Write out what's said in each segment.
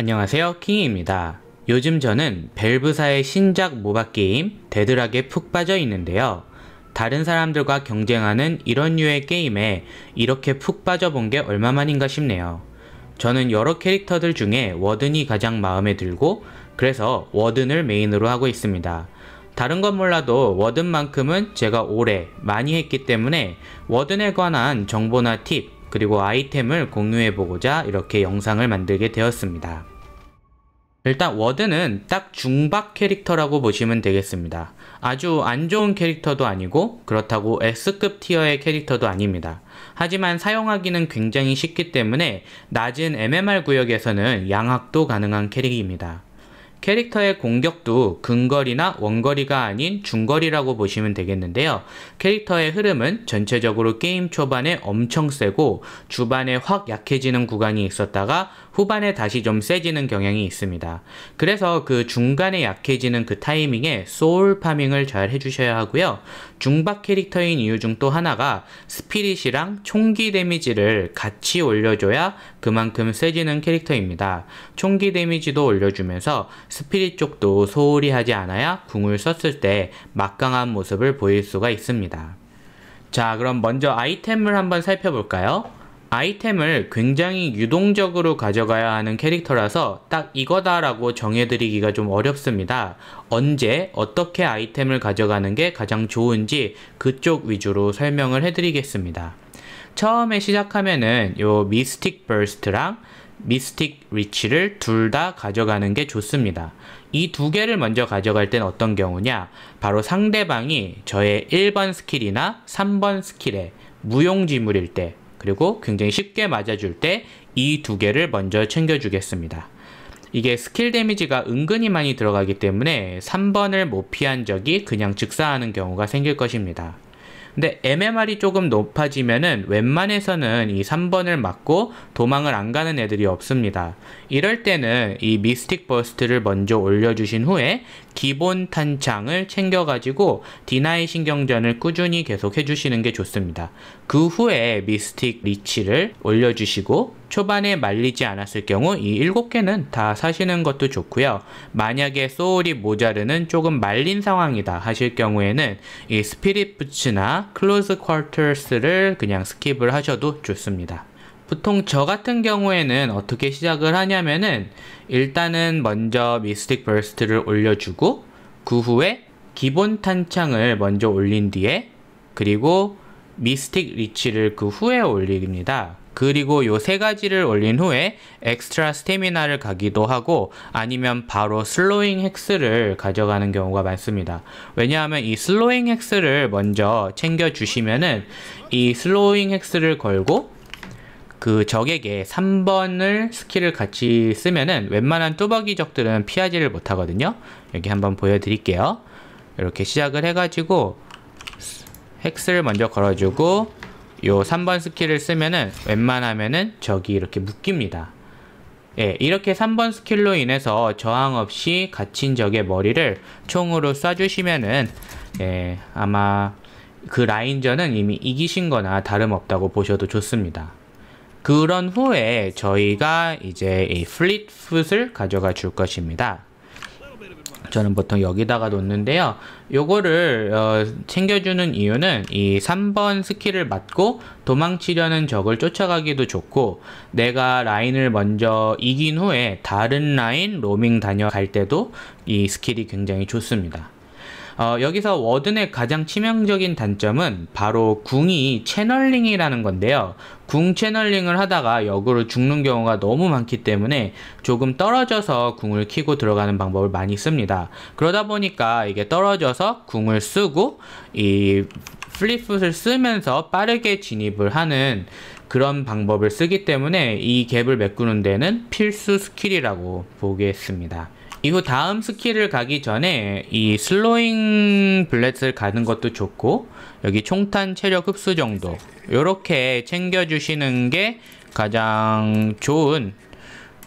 안녕하세요 킹입니다. 요즘 저는 Valve사의 신작 MOBA 게임 Deadlock에 푹 빠져 있는데요. 다른 사람들과 경쟁하는 이런 류의 게임에 이렇게 푹 빠져본 게 얼마만인가 싶네요. 저는 여러 캐릭터들 중에 워든이 가장 마음에 들고 그래서 워든을 메인으로 하고 있습니다. 다른 건 몰라도 워든만큼은 제가 오래 많이 했기 때문에 워든에 관한 정보나 팁 그리고 아이템을 공유해보고자 이렇게 영상을 만들게 되었습니다. 일단 워든은 딱 중박 캐릭터라고 보시면 되겠습니다. 아주 안 좋은 캐릭터도 아니고 그렇다고 S급 티어의 캐릭터도 아닙니다. 하지만 사용하기는 굉장히 쉽기 때문에 낮은 MMR 구역에서는 양학도 가능한 캐릭입니다. 캐릭터의 공격도 근거리나 원거리가 아닌 중거리라고 보시면 되겠는데요. 캐릭터의 흐름은 전체적으로 게임 초반에 엄청 세고 중반에 확 약해지는 구간이 있었다가 후반에 다시 좀 세지는 경향이 있습니다. 그래서 그 중간에 약해지는 그 타이밍에 soul farming을 잘 해주셔야 하고요. 중박 캐릭터인 이유 중 또 하나가 spirit이랑 총기 데미지를 같이 올려줘야 그만큼 세지는 캐릭터입니다. 총기 데미지도 올려주면서 spirit 쪽도 소홀히 하지 않아야 궁을 썼을 때 막강한 모습을 보일 수가 있습니다. 자 그럼 먼저 아이템을 한번 살펴볼까요? 아이템을 굉장히 유동적으로 가져가야 하는 캐릭터라서 딱 이거다라고 정해드리기가 좀 어렵습니다. 언제 어떻게 아이템을 가져가는 게 가장 좋은지 그쪽 위주로 설명을 해드리겠습니다. 처음에 시작하면은 요 미스틱 버스트랑 미스틱 리치를 둘 다 가져가는 게 좋습니다. 이 두 개를 먼저 가져갈 땐 어떤 경우냐? 바로 상대방이 저의 1번 스킬이나 3번 스킬에 무용지물일 때 그리고 굉장히 쉽게 맞아줄 때 이 두 개를 먼저 챙겨주겠습니다. 이게 스킬 데미지가 은근히 많이 들어가기 때문에 3번을 못 피한 적이 그냥 즉사하는 경우가 생길 것입니다. 근데 MMR이 조금 높아지면은 웬만해서는 이 3번을 맞고 도망을 안 가는 애들이 없습니다. 이럴 때는 이 Mystic Burst를 먼저 올려주신 후에 기본 탄창을 챙겨가지고 deny 신경전을 꾸준히 계속 해주시는 게 좋습니다. 그 후에 Mystic Reach를 올려주시고 초반에 말리지 않았을 경우 이 7개는 다 사시는 것도 좋고요. 만약에 soul이 모자르는 조금 말린 상황이다 하실 경우에는 이 Sprint Boots나 Close Quarters를 그냥 skip을 하셔도 좋습니다. 보통 저 같은 경우에는 어떻게 시작을 하냐면은 일단은 먼저 Mystic Burst를 올려주고 그 후에 기본 탄창을 먼저 올린 뒤에 그리고 Mystic Reach를 그 후에 올립니다. 그리고 요 세 가지를 올린 후에 Extra Stamina를 가기도 하고 아니면 바로 Slowing Hex를 가져가는 경우가 많습니다. 왜냐하면 이 Slowing Hex를 먼저 챙겨 주시면은 이 Slowing Hex를 걸고 그 적에게 3번을 스킬을 같이 쓰면은 웬만한 뚜벅이 적들은 피하지를 못하거든요. 여기 한번 보여드릴게요. 이렇게 시작을 해가지고 Hex를 먼저 걸어주고 요 3번 스킬을 쓰면은 웬만하면은 적이 이렇게 묶입니다. 예, 이렇게 3번 스킬로 인해서 저항 없이 갇힌 적의 머리를 총으로 쏴주시면은 예, 아마 그 라인전은 이미 이기신 거나 다름없다고 보셔도 좋습니다. 그런 후에 저희가 이제 이 Fleetfoot을 가져가 줄 것입니다. 저는 보통 여기다가 놓는데요. 요거를 어, 챙겨주는 이유는 이 3번 스킬을 맞고 도망치려는 적을 쫓아가기도 좋고 내가 라인을 먼저 이긴 후에 다른 라인 로밍 다녀갈 때도 이 스킬이 굉장히 좋습니다. 어, 여기서 워든의 가장 치명적인 단점은 바로 궁이 channeling이라는 건데요. 궁 channeling을 하다가 역으로 죽는 경우가 너무 많기 때문에 조금 떨어져서 궁을 키고 들어가는 방법을 많이 씁니다. 그러다 보니까 이게 떨어져서 궁을 쓰고 이 Fleetfoot을 쓰면서 빠르게 진입을 하는 그런 방법을 쓰기 때문에 이 갭을 메꾸는 데는 필수 스킬이라고 보겠습니다. 이후 다음 스킬을 가기 전에 이 Slowing Bullet을 가는 것도 좋고 여기 총탄 체력 흡수 정도 이렇게 챙겨주시는 게 가장 좋은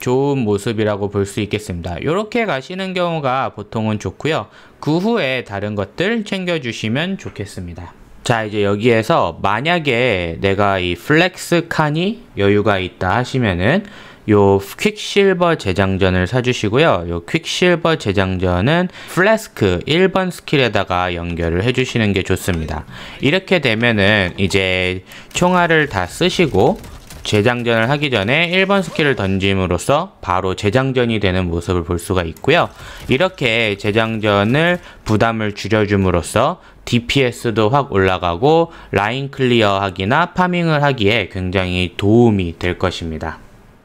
좋은 모습이라고 볼 수 있겠습니다. 이렇게 가시는 경우가 보통은 좋고요. 그 후에 다른 것들 챙겨주시면 좋겠습니다. 자 이제 여기에서 만약에 내가 이 flex 칸이 여유가 있다 하시면은 요 Quicksilver 재장전을 사주시고요. 요 Quicksilver 재장전은 플래스크 1번 스킬에다가 연결을 해주시는 게 좋습니다. 이렇게 되면은 이제 총알을 다 쓰시고 재장전을 하기 전에 1번 스킬을 던짐으로써 바로 재장전이 되는 모습을 볼 수가 있고요. 이렇게 재장전을 부담을 줄여줌으로써 DPS도 확 올라가고 라인 clear 하기나 farming을 하기에 굉장히 도움이 될 것입니다.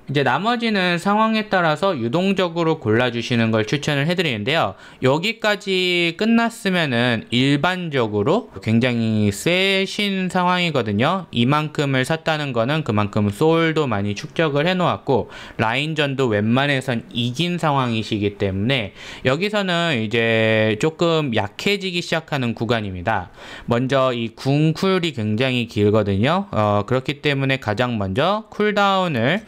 이제 나머지는 상황에 따라서 유동적으로 골라주시는 걸 추천을 해드리는데요. 여기까지 끝났으면은 일반적으로 굉장히 세신 상황이거든요. 이만큼을 샀다는 거는 그만큼 소울도 많이 축적을 해놓았고 라인전도 웬만해선 이긴 상황이시기 때문에 여기서는 이제 조금 약해지기 시작하는 구간입니다. 먼저 이 궁쿨이 굉장히 길거든요. 어, 그렇기 때문에 가장 먼저 쿨다운을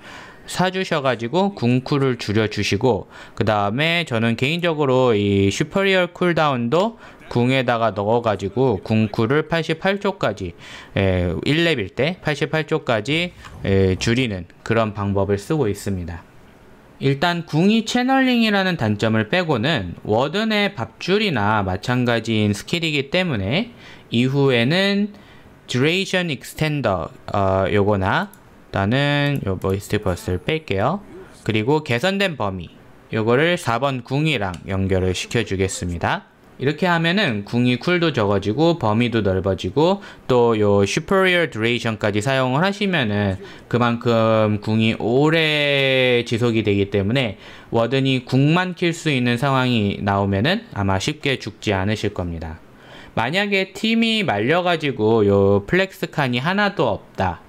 사주셔가지고 궁쿨을 줄여주시고 그 다음에 저는 개인적으로 이 Superior Cooldown도 궁에다가 넣어가지고 궁쿨을 88초까지 에, 1렙일 때 88초까지 에, 줄이는 그런 방법을 쓰고 있습니다. 일단 궁이 channeling이라는 단점을 빼고는 워든의 밥줄이나 마찬가지인 스킬이기 때문에 이후에는 Duration Extender 어, 요거나 일단은 요 보이스트 버스를 뺄게요. 그리고 개선된 범위 요거를 4번 궁이랑 연결을 시켜주겠습니다. 이렇게 하면은 궁이 쿨도 적어지고 범위도 넓어지고 또 요 superior duration까지 사용을 하시면은 그만큼 궁이 오래 지속이 되기 때문에 워든이 궁만 킬 수 있는 상황이 나오면은 아마 쉽게 죽지 않으실 겁니다. 만약에 팀이 말려가지고 요 flex 칸이 하나도 없다.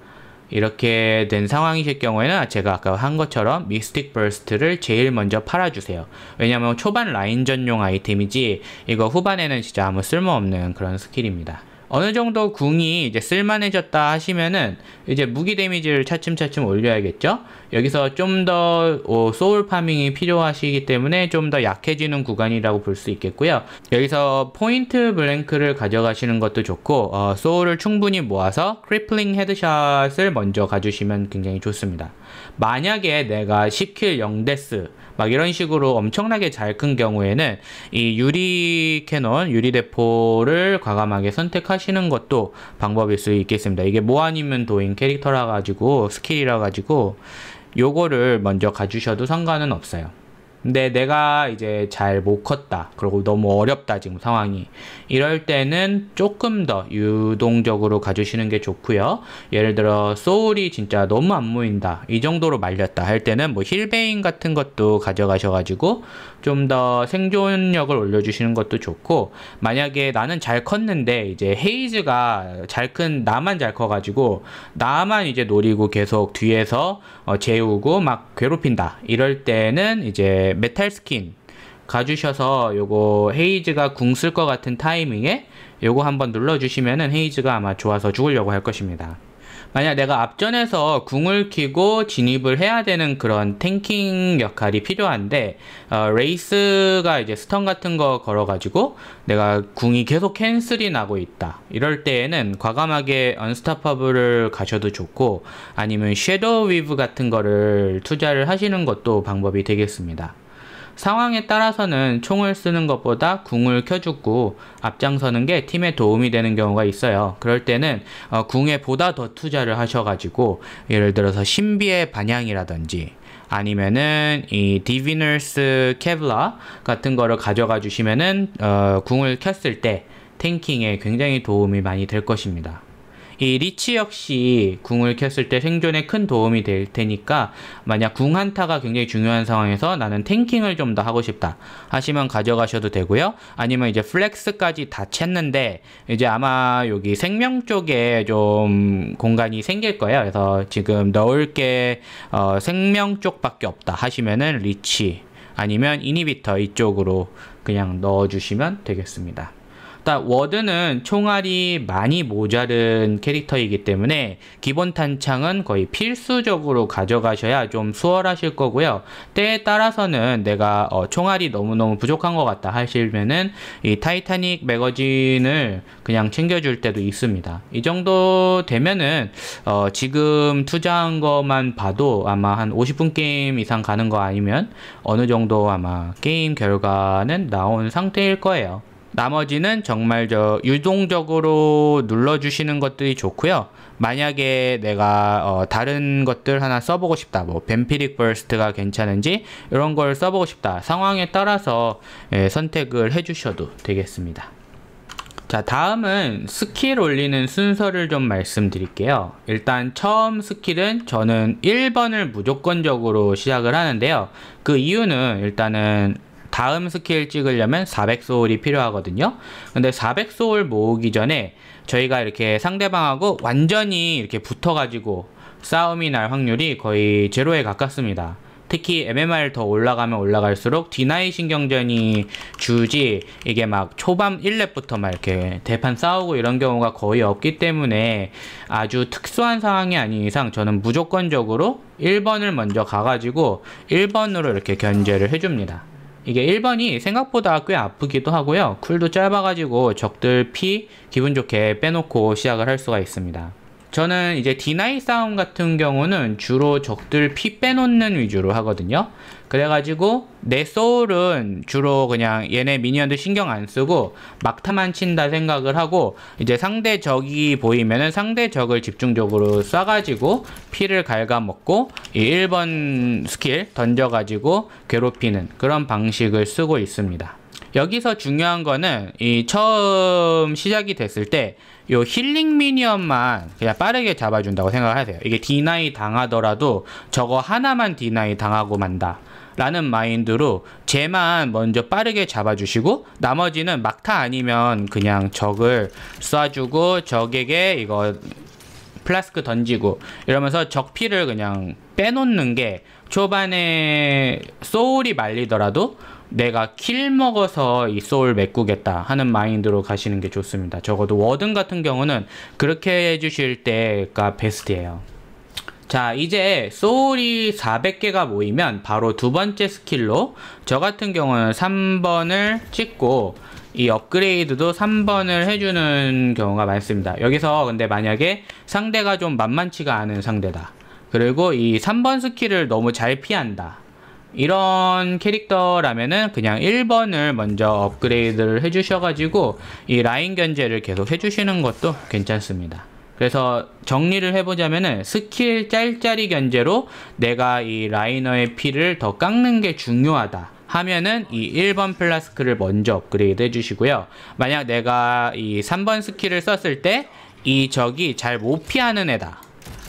이렇게 된 상황이실 경우에는 제가 아까 한 것처럼 Mystic Burst를 제일 먼저 팔아주세요. 왜냐면 초반 라인 전용 아이템이지 이거 후반에는 진짜 아무 쓸모없는 그런 스킬입니다. 어느 정도 궁이 이제 쓸만해졌다 하시면은 이제 무기 데미지를 차츰차츰 올려야겠죠? 여기서 좀 더 soul farming이 필요하시기 때문에 좀 더 약해지는 구간이라고 볼 수 있겠고요. 여기서 Point Blank를 가져가시는 것도 좋고 어, soul을 충분히 모아서 Crippling Headshot을 먼저 가주시면 굉장히 좋습니다. 만약에 내가 10 kill 0 death 막 이런 식으로 엄청나게 잘 큰 경우에는 이 유리 cannon, 유리 대포를 과감하게 선택하시는 것도 방법일 수 있겠습니다. 이게 뭐 아니면 도인 캐릭터라 가지고 스킬이라 가지고 요거를 먼저 가주셔도 상관은 없어요. 근데 내가 이제 잘 못 컸다. 그리고 너무 어렵다, 지금 상황이. 이럴 때는 조금 더 유동적으로 가주시는 게 좋고요. 예를 들어, soul이 진짜 너무 안 모인다. 이 정도로 말렸다. 할 때는 뭐 Healbane 같은 것도 가져가셔가지고 좀 더 생존력을 올려주시는 것도 좋고, 만약에 나는 잘 컸는데, 이제 헤이즈가 잘 큰, 나만 잘 커가지고, 나만 이제 노리고 계속 뒤에서 어, 재우고 막 괴롭힌다. 이럴 때는 이제 Metal Skin 가주셔서 요거 헤이즈가 궁 쓸 것 같은 타이밍에 요거 한번 눌러주시면은 헤이즈가 아마 좋아서 죽으려고 할 것입니다. 만약 내가 앞전에서 궁을 키고 진입을 해야 되는 그런 tanking 역할이 필요한데 어, 레이스가 이제 stun 같은 거 걸어가지고 내가 궁이 계속 cancel이 나고 있다 이럴 때에는 과감하게 Unstoppable을 가셔도 좋고 아니면 Shadow Weave 같은 거를 투자를 하시는 것도 방법이 되겠습니다. 상황에 따라서는 총을 쓰는 것보다 궁을 켜주고 앞장서는 게 팀에 도움이 되는 경우가 있어요. 그럴 때는 어, 궁에 보다 더 투자를 하셔가지고 예를 들어서 신비의 반향이라든지 아니면은 이 디비너스 케블라 같은 거를 가져가 주시면은 어, 궁을 켰을 때 탱킹에 굉장히 도움이 많이 될 것입니다. 이 리치 역시 궁을 켰을 때 생존에 큰 도움이 될 테니까 만약 궁 한타가 굉장히 중요한 상황에서 나는 tanking을 좀 더 하고 싶다 하시면 가져가셔도 되고요. 아니면 이제 flex까지 다 찼는데 이제 아마 여기 생명 쪽에 좀 공간이 생길 거예요. 그래서 지금 넣을 게 어, 생명 쪽밖에 없다 하시면은 Leech 아니면 Inhibitor 이쪽으로 그냥 넣어주시면 되겠습니다. 일단 워든은 총알이 많이 모자른 캐릭터이기 때문에 기본 탄창은 거의 필수적으로 가져가셔야 좀 수월하실 거고요. 때에 따라서는 내가 어, 총알이 너무너무 부족한 것 같다 하시면은 이 Titanic Magazine을 그냥 챙겨줄 때도 있습니다. 이 정도 되면은 어, 지금 투자한 것만 봐도 아마 한 50분 게임 이상 가는 거 아니면 어느 정도 아마 게임 결과는 나온 상태일 거예요. 나머지는 정말 저 유동적으로 눌러주시는 것들이 좋고요. 만약에 내가 어 다른 것들 하나 써보고 싶다, 뭐 Vampiric Burst가 괜찮은지 이런 걸 써보고 싶다 상황에 따라서 예, 선택을 해주셔도 되겠습니다. 자 다음은 스킬 올리는 순서를 좀 말씀드릴게요 일단 처음 스킬은 저는 1번을 무조건적으로 시작을 하는데요 그 이유는 일단은 다음 스킬 찍으려면 400soul이 필요하거든요. 근데 400soul 모으기 전에 저희가 이렇게 상대방하고 완전히 이렇게 붙어가지고 싸움이 날 확률이 거의 제로에 가깝습니다. 특히 MMR 더 올라가면 올라갈수록 디나이 신경전이 주지 이게 막 초반 1렙부터 막 이렇게 대판 싸우고 이런 경우가 거의 없기 때문에 아주 특수한 상황이 아닌 이상 저는 무조건적으로 1번을 먼저 가가지고 1번으로 이렇게 견제를 해줍니다. 이게 1번이 생각보다 꽤 아프기도 하고요. 쿨도 짧아가지고 적들 피 기분 좋게 빼놓고 시작을 할 수가 있습니다. 저는 이제 deny 싸움 같은 경우는 주로 적들 피 빼놓는 위주로 하거든요. 그래가지고 내 soul은 주로 그냥 얘네 minion들 신경 안 쓰고 막타만 친다 생각을 하고 이제 상대 적이 보이면은 상대 적을 집중적으로 쏴가지고 피를 갉아먹고 이 1번 스킬 던져가지고 괴롭히는 그런 방식을 쓰고 있습니다. 여기서 중요한 거는 이 처음 시작이 됐을 때 요 healing minion만 그냥 빠르게 잡아준다고 생각하세요. 이게 deny 당하더라도 저거 하나만 deny 당하고 만다. 라는 마인드로 쟤만 먼저 빠르게 잡아주시고 나머지는 막타 아니면 그냥 적을 쏴주고 적에게 이거 플라스크 던지고 이러면서 적피를 그냥 빼놓는 게 초반에 soul이 말리더라도 내가 kill 먹어서 이 소울 메꾸겠다 하는 마인드로 가시는 게 좋습니다. 적어도 워든 같은 경우는 그렇게 해주실 때가 베스트예요. 자 이제 soul이 400개가 모이면 바로 두 번째 스킬로 저 같은 경우는 3번을 찍고 이 업그레이드도 3번을 해주는 경우가 많습니다. 여기서 근데 만약에 상대가 좀 만만치가 않은 상대다. 그리고 이 3번 스킬을 너무 잘 피한다. 이런 캐릭터라면은 그냥 1번을 먼저 업그레이드를 해주셔가지고 이 라인 견제를 계속 해주시는 것도 괜찮습니다. 그래서 정리를 해보자면은 스킬 짤짤이 견제로 내가 이 laner의 피를 더 깎는 게 중요하다. 하면은 이 1번 플라스크를 먼저 업그레이드 해주시고요. 만약 내가 이 3번 스킬을 썼을 때 이 적이 잘 못 피하는 애다.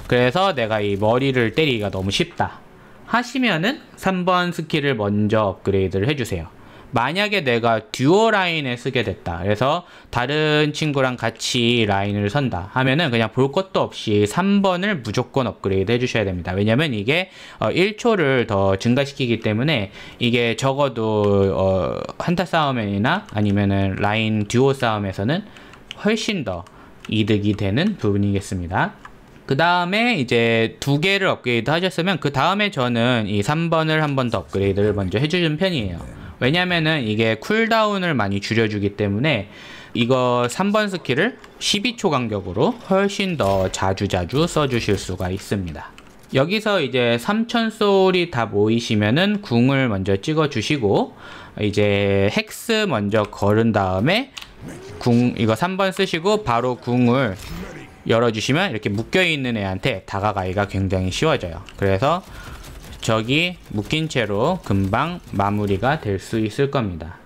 그래서 내가 이 머리를 때리기가 너무 쉽다. 하시면은 3번 스킬을 먼저 업그레이드를 해주세요. 만약에 내가 듀오 라인에 서게 됐다. 그래서 다른 친구랑 같이 라인을 선다 하면은 그냥 볼 것도 없이 3번을 무조건 업그레이드 해주셔야 됩니다. 왜냐면 이게 어 1초를 더 증가시키기 때문에 이게 적어도 어 한타 싸움이나 아니면은 라인 듀오 싸움에서는 훨씬 더 이득이 되는 부분이겠습니다. 그 다음에 이제 두 개를 업그레이드 하셨으면 그 다음에 저는 이 3번을 한 번 더 업그레이드를 먼저 해주는 편이에요. 왜냐면은 이게 cooldown을 많이 줄여주기 때문에 이거 3번 스킬을 12초 간격으로 훨씬 더 자주자주 써주실 수가 있습니다. 여기서 이제 3000soul이 다 모이시면은 궁을 먼저 찍어 주시고 이제 hex 먼저 걸은 다음에 궁 이거 3번 쓰시고 바로 궁을 열어주시면 이렇게 묶여있는 애한테 다가가기가 굉장히 쉬워져요. 그래서 적이 묶인 채로 금방 마무리가 될 수 있을 겁니다.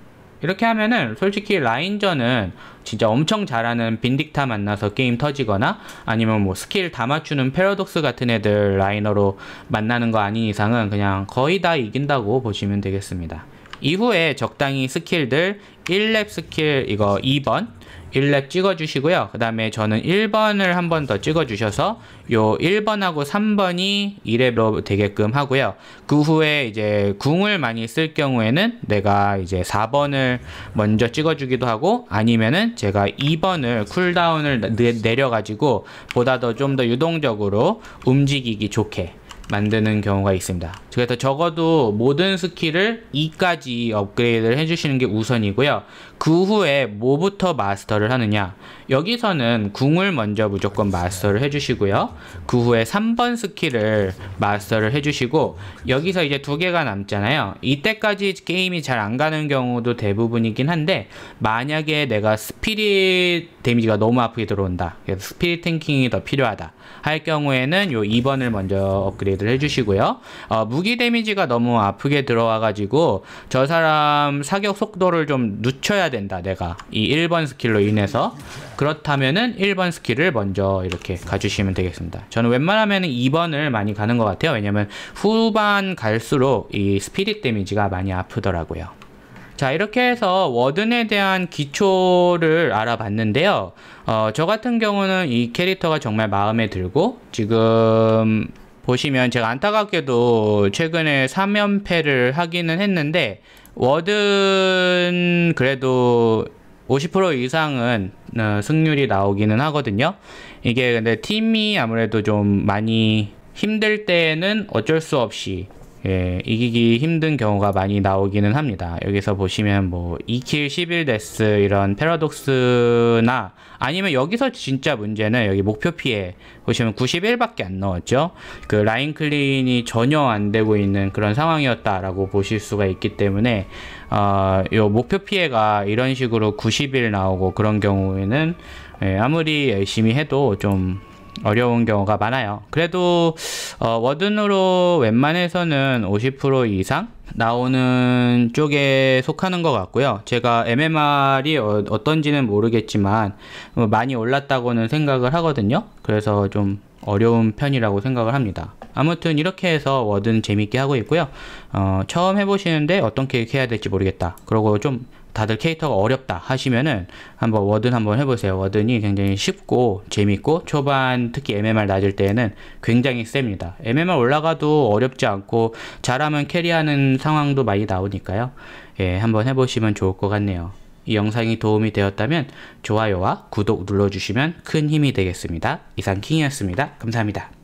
이렇게 하면은 솔직히 라인전은 진짜 엄청 잘하는 빈딕타 만나서 게임 터지거나 아니면 뭐 스킬 다 맞추는 패러독스 같은 애들 laner로 만나는 거 아닌 이상은 그냥 거의 다 이긴다고 보시면 되겠습니다. 이후에 적당히 스킬들 1렙 스킬 이거 2번 1렙 찍어주시고요. 그 다음에 저는 1번을 한 번 더 찍어주셔서 요 1번하고 3번이 2렙으로 되게끔 하고요. 그 후에 이제 궁을 많이 쓸 경우에는 내가 이제 4번을 먼저 찍어주기도 하고 아니면은 제가 2번을 cooldown을 내려가지고 보다 더 좀더 유동적으로 움직이기 좋게 만드는 경우가 있습니다. 그래서 적어도 모든 스킬을 2까지 업그레이드를 해주시는 게 우선이고요. 그 후에 뭐부터 마스터를 하느냐. 여기서는 궁을 먼저 무조건 마스터를 해주시고요. 그 후에 3번 스킬을 마스터를 해주시고 여기서 이제 두 개가 남잖아요. 이때까지 게임이 잘 안 가는 경우도 대부분이긴 한데 만약에 내가 spirit 데미지가 너무 아프게 들어온다. 그래서 spirit tanking이 더 필요하다. 할 경우에는 요 2번을 먼저 업그레이드를 해주시고요. 어, 무기 데미지가 너무 아프게 들어와 가지고 저 사람 사격 속도를 좀 늦춰야 된다. 내가 이 1번 스킬로 인해서 그렇다면은 1번 스킬을 먼저 이렇게 가주시면 되겠습니다. 저는 웬만하면 2번을 많이 가는 것 같아요. 왜냐면 후반 갈수록 이 spirit 데미지가 많이 아프더라고요. 자 이렇게 해서 워든에 대한 기초를 알아봤는데요 어, 저 같은 경우는 이 캐릭터가 정말 마음에 들고 지금 보시면 제가 안타깝게도 최근에 3연패를 하기는 했는데 워든 그래도 50% 이상은 어, 승률이 나오기는 하거든요. 이게 근데 팀이 아무래도 좀 많이 힘들 때는 어쩔 수 없이 예, 이기기 힘든 경우가 많이 나오기는 합니다. 여기서 보시면 뭐 2kill 11death 이런 패러독스나 아니면 여기서 진짜 문제는 여기 목표 피해 보시면 91밖에 안 넣었죠. 그 라인 clean이 전혀 안 되고 있는 그런 상황이었다라고 보실 수가 있기 때문에 어, 요 목표 피해가 이런 식으로 90일 나오고 그런 경우에는 예, 아무리 열심히 해도 좀 어려운 경우가 많아요. 그래도 어, 워든으로 웬만해서는 50% 이상 나오는 쪽에 속하는 것 같고요. 제가 MMR이 어, 떤지는 모르겠지만 뭐 많이 올랐다고는 생각을 하거든요. 그래서 좀 어려운 편이라고 생각을 합니다. 아무튼 이렇게 해서 워든 재밌게 하고 있고요. 어, 처음 해보시는데 어떤 캐릭 해야 될지 모르겠다. 그리고 좀 다들 캐릭터가 어렵다 하시면은 한번 워든 한번 해보세요. 워든이 굉장히 쉽고 재밌고 초반 특히 MMR 낮을 때에는 굉장히 셉니다. MMR 올라가도 어렵지 않고 잘하면 carry하는 상황도 많이 나오니까요. 예, 한번 해보시면 좋을 것 같네요. 이 영상이 도움이 되었다면 좋아요와 구독 눌러주시면 큰 힘이 되겠습니다. 이상 킹이었습니다. 감사합니다.